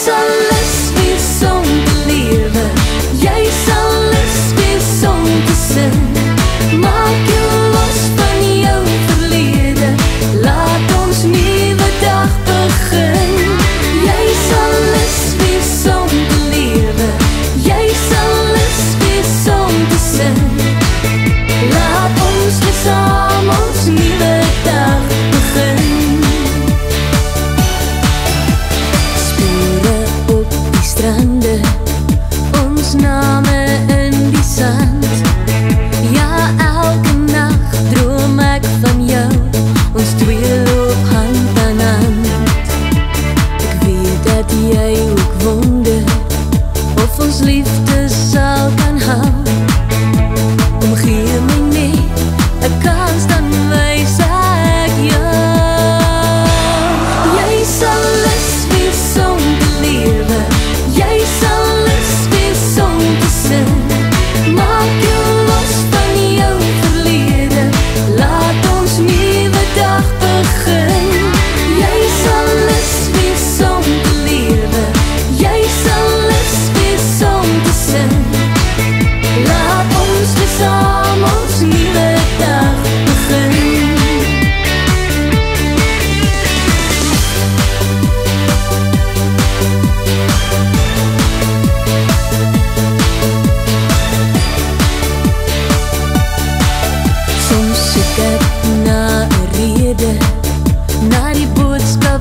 sun. liefde sal kan hou Omgee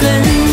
恨